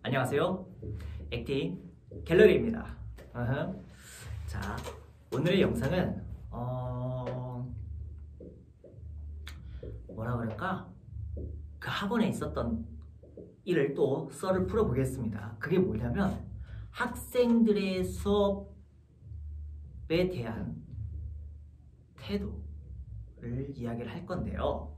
안녕하세요. 액팅 갤러리입니다. 자, 오늘의 영상은 어... 뭐라 그럴까? 그 학원에 있었던 일을 또 썰을 풀어보겠습니다. 그게 뭐냐면 학생들의 수업에 대한 태도를 이야기를 할 건데요.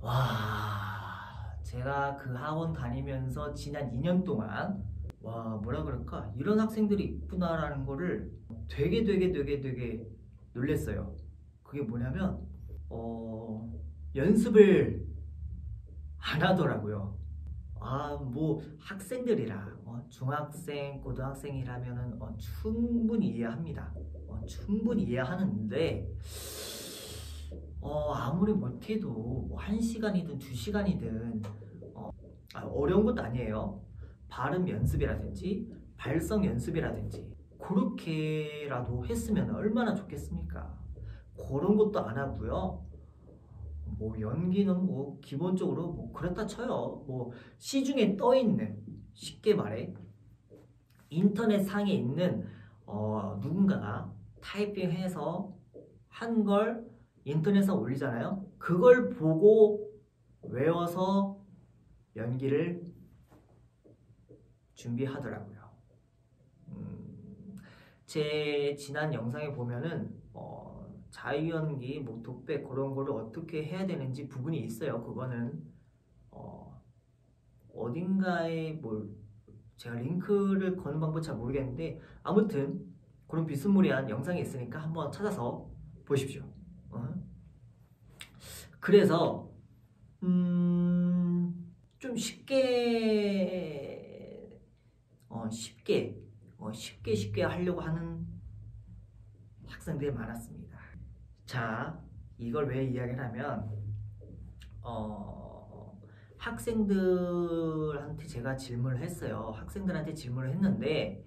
와, 제가 그 학원 다니면서 지난 2년 동안 와, 뭐라 그럴까? 이런 학생들이 있구나라는 거를 되게 되게 되게 되게 놀랬어요. 그게 뭐냐면 어, 연습을 안 하더라고요. 아, 뭐 학생들이라 어, 중학생, 고등학생이라면 은 어, 충분히 이해합니다. 어, 충분히 이해하는데 어, 아무리 못해도 뭐 1시간이든 2시간이든 어, 아, 어려운 것도 아니에요. 발음 연습이라든지 발성 연습이라든지 그렇게라도 했으면 얼마나 좋겠습니까? 그런 것도 안 하고요. 뭐 연기는 뭐 기본적으로 뭐 그렇다 쳐요. 뭐 시중에 떠 있는 쉽게 말해 인터넷 상에 있는 어, 누군가가 타이핑해서 한 걸 인터넷에 올리잖아요. 그걸 보고 외워서 연기를 준비하더라고요. 음, 제 지난 영상에 보면은 어, 자유연기, 뭐 독백 그런 거를 어떻게 해야 되는지 부분이 있어요. 그거는 어, 어딘가에 뭘 제가 링크를 거는 방법 잘 모르겠는데 아무튼 그런 비스무리한 영상이 있으니까 한번 찾아서 보십시오. 어? 그래서 음, 좀 쉽게 어, 쉽게 어, 쉽게 쉽게 하려고 하는 학생들이 많았습니다. 자, 이걸 왜 이야기를 하면 어, 학생들한테 제가 질문을 했어요. 학생들한테 질문을 했는데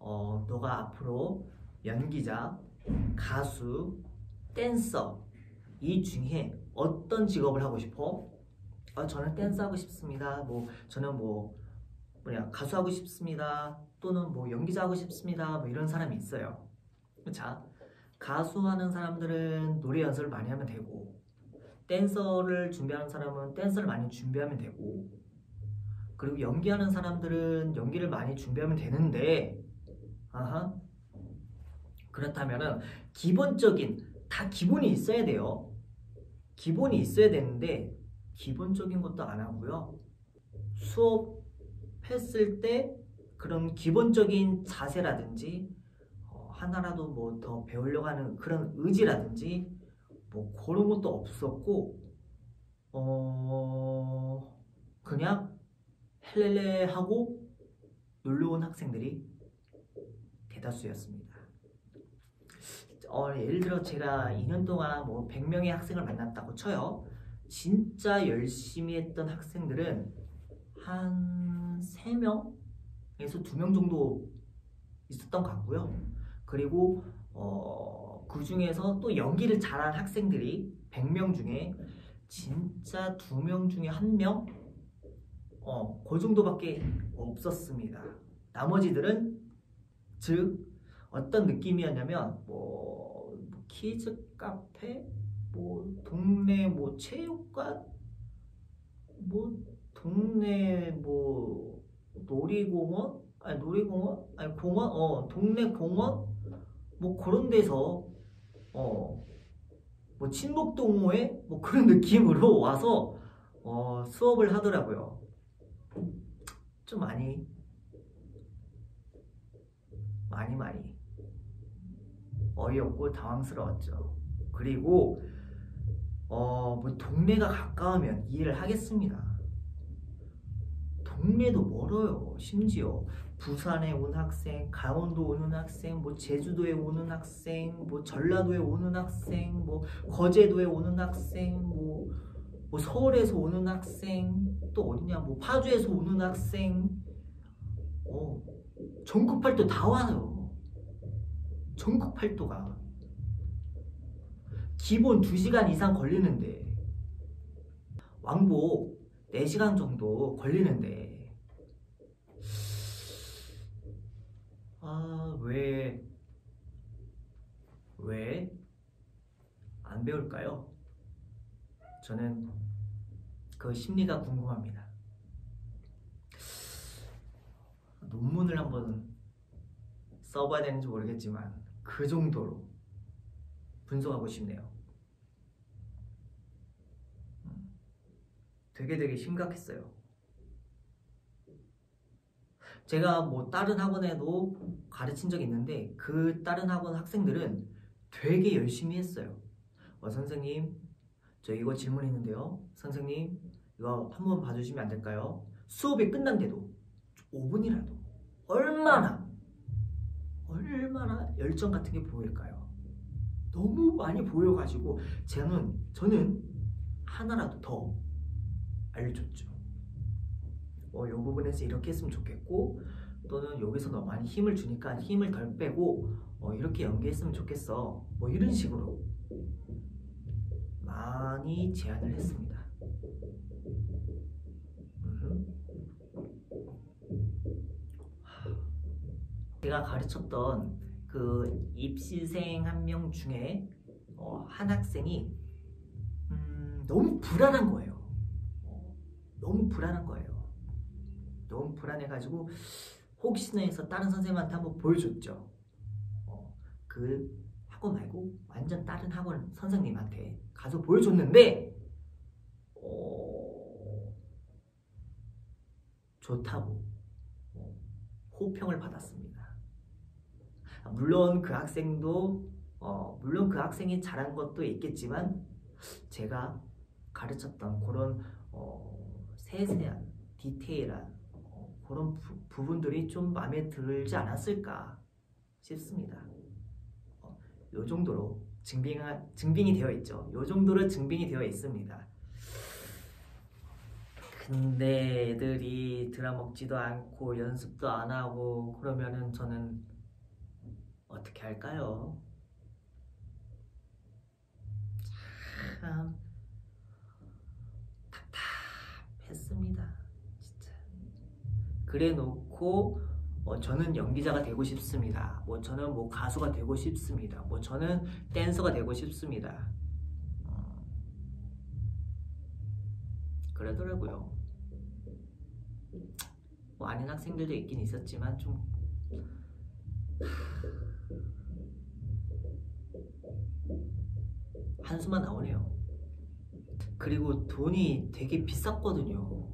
어, 너가 앞으로 연기자, 가수, 댄서 이 중에 어떤 직업을 하고 싶어? 아, 저는 댄스 하고 싶습니다. 뭐 저는 뭐 뭐냐 가수 하고 싶습니다. 또는 뭐 연기자 하고 싶습니다. 뭐 이런 사람이 있어요. 자, 가수 하는 사람들은 노래 연습을 많이 하면 되고 댄서를 준비하는 사람은 댄서를 많이 준비하면 되고 그리고 연기하는 사람들은 연기를 많이 준비하면 되는데 아하 그렇다면은 기본적인 다 기본이 있어야 돼요. 기본이 있어야 되는데 기본적인 것도 안 하고요. 수업했을 때 그런 기본적인 자세라든지 어, 하나라도 뭐 더 배우려고 하는 그런 의지라든지 뭐 그런 것도 없었고 어 그냥 헬렐레 하고 놀러 온 학생들이 대다수였습니다. 어, 예를 들어 제가 2년 동안 뭐 100명의 학생을 만났다고 쳐요. 진짜 열심히 했던 학생들은 한 3명에서 2명 정도 있었던 것 같고요. 그리고 어, 그 중에서 또 연기를 잘한 학생들이 100명 중에 진짜 2명 중에 1명? 어, 그 정도밖에 없었습니다. 나머지들은 즉 어떤 느낌이었냐면 뭐, 뭐 키즈 카페, 뭐 동네 뭐 체육관, 뭐 동네 뭐 놀이공원, 아니 놀이공원, 아니 공원, 어 동네 공원, 뭐 그런 데서 어 뭐 친목 동호회? 뭐 그런 느낌으로 와서 어 수업을 하더라고요. 좀 많이 많이 많이 어이없고 당황스러웠죠. 그리고 어, 뭐 동네가 가까우면 이해를 하겠습니다. 동네도 멀어요. 심지어 부산에 온 학생, 강원도 오는 학생, 뭐 제주도에 오는 학생, 뭐 전라도에 오는 학생, 뭐 거제도에 오는 학생, 뭐, 뭐 서울에서 오는 학생, 또 어디냐, 뭐 파주에서 오는 학생, 어, 전국 팔도 다 와요. 전국 팔도가 기본 2시간 이상 걸리는데 왕복 4시간 정도 걸리는데 아 왜 왜 안 배울까요? 저는 그 심리가 궁금합니다. 논문을 한번 써봐야 되는지 모르겠지만 그 정도로 분석하고 싶네요. 음, 되게 되게 심각했어요. 제가 뭐 다른 학원에도 가르친 적이 있는데 그 다른 학원 학생들은 되게 열심히 했어요. 어, 선생님, 저 이거 질문 있는데요. 선생님, 이거 한번 봐주시면 안 될까요? 수업이 끝난 데도 5분이라도 얼마나 얼마나 열정 같은 게 보일까요? 너무 많이 보여가지고 저는 저는 하나라도 더 알려줬죠. 어, 이 부분에서 이렇게 했으면 좋겠고 또는 여기서 너무 많이 힘을 주니까 힘을 덜 빼고 어, 이렇게 연기했으면 좋겠어. 뭐 이런 식으로 많이 제안을 했습니다. 제가 가르쳤던 그 입시생 한 명 중에 어, 한 학생이 음, 너무 불안한 거예요. 어, 너무 불안한 거예요. 너무 불안해가지고 혹시나 해서 다른 선생님한테 한번 보여줬죠. 어, 그 학원 말고 완전 다른 학원 선생님한테 가서 보여줬는데 어, 좋다고 어, 호평을 받았습니다. 물론 그 학생도 어, 물론 그 학생이 잘한 것도 있겠지만 제가 가르쳤던 그런 어, 세세한 디테일한 어, 그런 부, 부분들이 좀 마음에 들지 않았을까 싶습니다. 어, 요 정도로 증빙 증빙이 되어 있죠. 요 정도로 증빙이 되어 있습니다. 근데 애들이 들어먹지도 않고 연습도 안 하고 그러면은 저는 어떻게 할까요? 참 답답했습니다. 진짜. 그래 놓고 뭐 저는 연기자가 되고 싶습니다. 뭐 저는 뭐 가수가 되고 싶습니다. 뭐 저는 댄서가 되고 싶습니다. 어. 그러더라고요. 뭐 아는 학생들도 있긴 있었지만 좀 한수만 나오네요. 그리고 돈이 되게 비쌌거든요.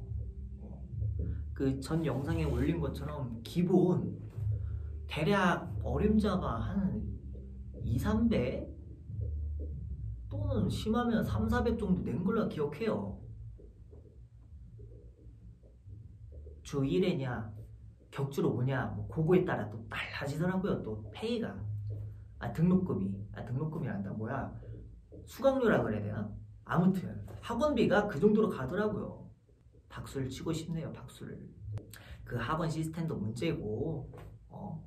그 전 영상에 올린 것처럼 기본 대략 어림자가 한 2, 3배 또는 심하면 3, 400 정도 낸 걸로 기억해요. 주 1회냐 격주로 오냐 뭐 그거에 따라 또 달라지더라고요. 또 페이가 아 등록금이 아 등록금이 란다 뭐야 수강료라 그래야 되나? 아무튼 학원비가 그 정도로 가더라고요. 박수를 치고 싶네요. 박수를. 그 학원 시스템도 문제고 어,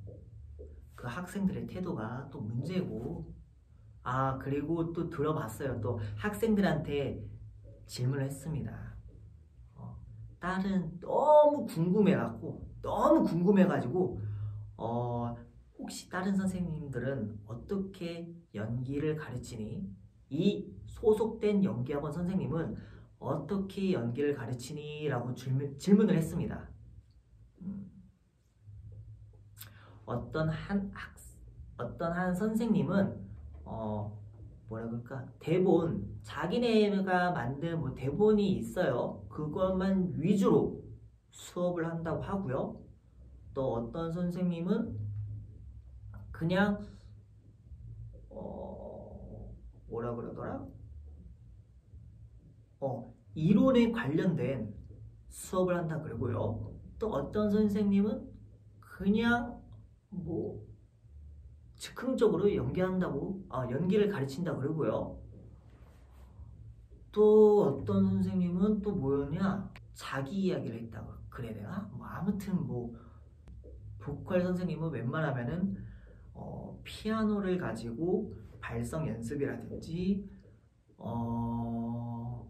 그 학생들의 태도가 또 문제고 아 그리고 또 들어봤어요. 또 학생들한테 질문을 했습니다. 어, 딸은 너무 궁금해갖고 너무 궁금해가지고 어, 혹시 다른 선생님들은 어떻게 연기를 가르치니? 이 소속된 연기학원 선생님은 어떻게 연기를 가르치니? 라고 질문, 을 했습니다. 음. 어떤 한 학, 어떤 한 선생님은 어, 뭐라 그럴까 대본 자기네가 만든 뭐 대본이 있어요. 그것만 위주로 수업을 한다고 하고요. 또 어떤 선생님은 그냥 어, 뭐라 그러더라? 어, 이론에 관련된 수업을 한다 그러고요. 또 어떤 선생님은 그냥 뭐 즉흥적으로 연기한다고 아, 연기를 가르친다 그러고요. 또 어떤 선생님은 또 뭐였냐 자기 이야기를 했다고 그래야 되나? 뭐 아무튼 뭐 보컬 선생님은 웬만하면은 어, 피아노를 가지고 발성 연습이라든지 어,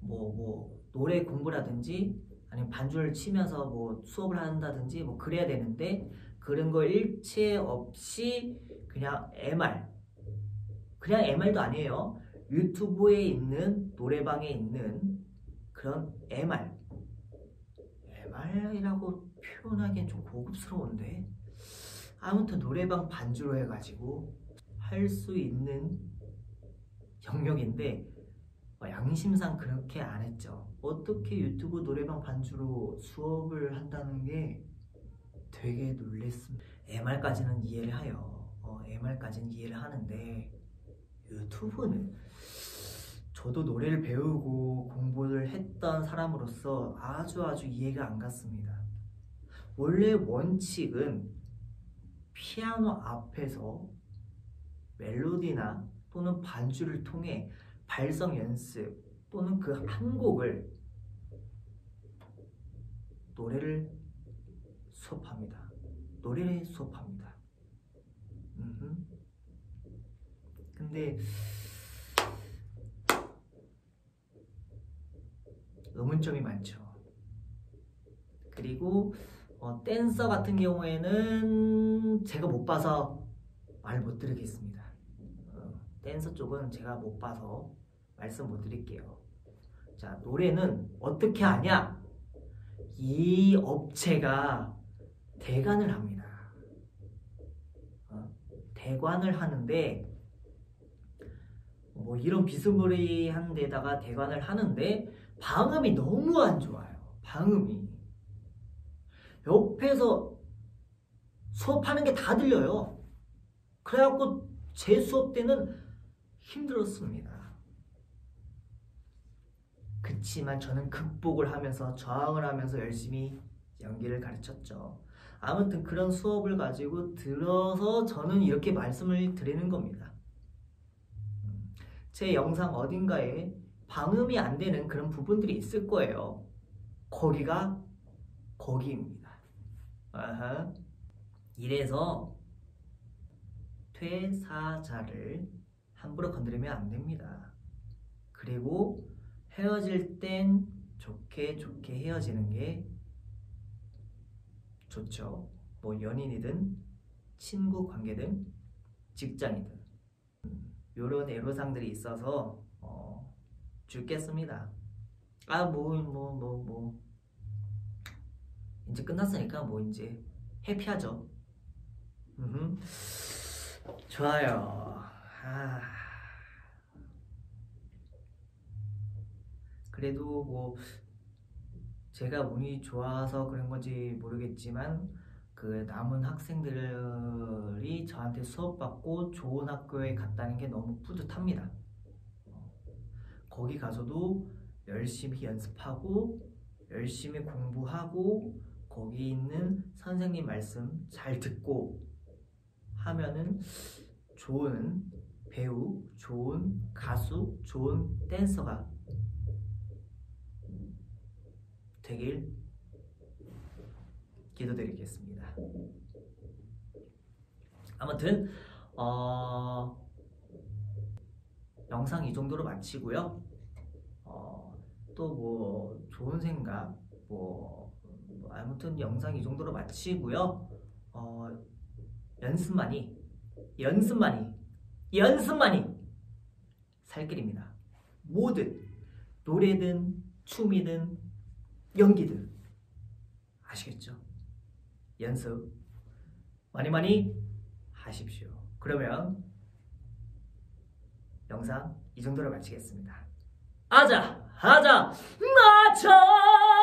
뭐, 뭐 노래 공부라든지 아니면 반주를 치면서 뭐 수업을 한다든지 뭐 그래야 되는데 그런 거 일체 없이 그냥 MR 그냥 MR도 아니에요. 유튜브에 있는 노래방에 있는 그런 MR MR이라고 표현하기엔 좀 고급스러운데 아무튼 노래방 반주로 해가지고 할 수 있는 영역인데 어, 양심상 그렇게 안 했죠. 어떻게 유튜브 노래방 반주로 수업을 한다는 게 되게 놀랬습니다. MR까지는 이해를 해요. 어, MR까지는 이해를 하는데 유튜브는 저도 노래를 배우고 공부를 했던 사람으로서 아주 아주 이해가 안 갔습니다. 원래 원칙은 피아노 앞에서 멜로디나 또는 반주를 통해 발성 연습 또는 그 한 곡을 노래를 수업합니다. 노래를 수업합니다. 음흠. 근데 의문점이 많죠. 그리고 어, 댄서 같은 경우에는 제가 못 봐서 말 못 드리겠습니다. 어, 댄서 쪽은 제가 못 봐서 말씀 못 드릴게요. 자, 노래는 어떻게 하냐? 이 업체가 대관을 합니다. 어, 대관을 하는데 뭐 이런 비스무리한 데다가 대관을 하는데 방음이 너무 안 좋아요. 방음이. 옆에서 수업하는 게 다 들려요. 그래갖고 제 수업 때는 힘들었습니다. 그치만 저는 극복을 하면서 저항을 하면서 열심히 연기를 가르쳤죠. 아무튼 그런 수업을 가지고 들어서 저는 이렇게 말씀을 드리는 겁니다. 제 영상 어딘가에 방음이 안 되는 그런 부분들이 있을 거예요. 거기가 거기입니다. 아하. 이래서 퇴사자를 함부로 건드리면 안 됩니다. 그리고 헤어질 땐 좋게 좋게 헤어지는 게 좋죠. 뭐 연인이든 친구 관계든 직장이든 이런 애로사항들이 있어서 어, 죽겠습니다. 아 뭐 뭐 뭐 뭐, 이제 끝났으니까 뭐 이제 해피하죠. 음흠. 좋아요. 아. 그래도 뭐 제가 운이 좋아서 그런 건지 모르겠지만 그 남은 학생들이 저한테 수업받고 좋은 학교에 갔다는 게 너무 뿌듯합니다. 거기 가서도 열심히 연습하고 열심히 공부하고 거기 있는 선생님 말씀 잘 듣고 하면은 좋은 배우, 좋은 가수, 좋은 댄서가 되길 기도드리겠습니다. 아무튼 어, 영상 이 정도로 마치고요. 어, 또 뭐 좋은 생각 뭐, 뭐 아무튼 영상 이 정도로 마치고요. 어, 연습만이 연습만이 연습만이 살 길입니다. 뭐든 노래든 춤이든 연기든 아시겠죠? 연습 많이 많이 하십시오. 그러면 영상 이 정도로 마치겠습니다. 아자, 하자, 맞춰!